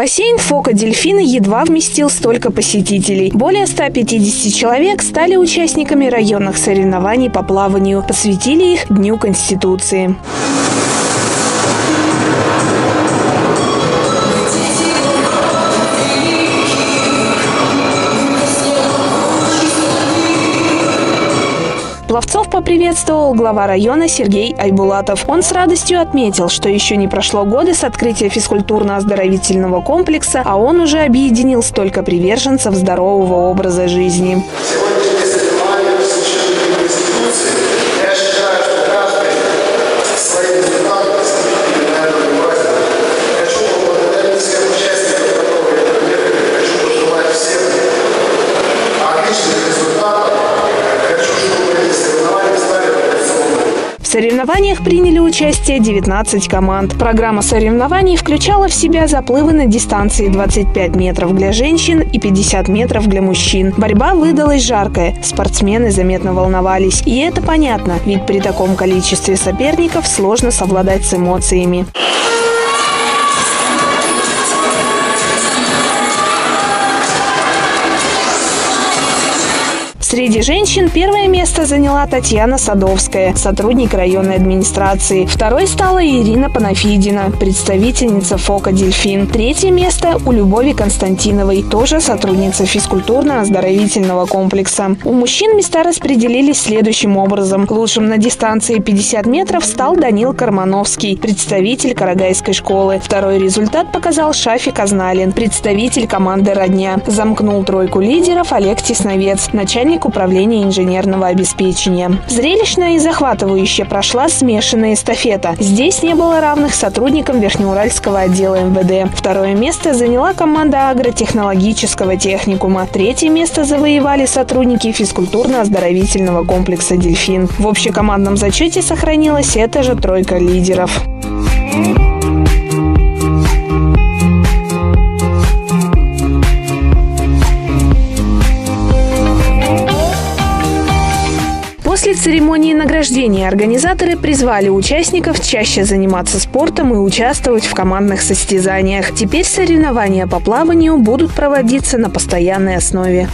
Бассейн «Фока Дельфины» едва вместил столько посетителей. Более 150 человек стали участниками районных соревнований по плаванию. Посвятили их Дню Конституции. Пловцов поприветствовал глава района Сергей Айбулатов. Он с радостью отметил, что еще не прошло годы с открытия физкультурно-оздоровительного комплекса, а он уже объединил столько приверженцев здорового образа жизни. Соревнованиях приняли участие 19 команд. Программа соревнований включала в себя заплывы на дистанции 25 метров для женщин и 50 метров для мужчин. Борьба выдалась жаркая. Спортсмены заметно волновались. И это понятно, ведь при таком количестве соперников сложно совладать с эмоциями. Среди женщин первое место заняла Татьяна Садовская, сотрудник районной администрации. Второй стала Ирина Панафидина, представительница ФОКа «Дельфин». Третье место у Любови Константиновой, тоже сотрудница физкультурно-оздоровительного комплекса. У мужчин места распределились следующим образом. Лучшим на дистанции 50 метров стал Данил Кармановский, представитель Карагайской школы. Второй результат показал Шафик Азналин, представитель команды «Родня». Замкнул тройку лидеров Олег Тесновец, начальник начальник управления инженерного обеспечения. Зрелищная и захватывающая прошла смешанная эстафета. Здесь не было равных сотрудникам Верхнеуральского отдела МВД. Второе место заняла команда агротехнологического техникума. Третье место завоевали сотрудники физкультурно-оздоровительного комплекса «Дельфин». В общекомандном зачете сохранилась эта же тройка лидеров. После церемонии награждения организаторы призвали участников чаще заниматься спортом и участвовать в командных состязаниях. Теперь соревнования по плаванию будут проводиться на постоянной основе.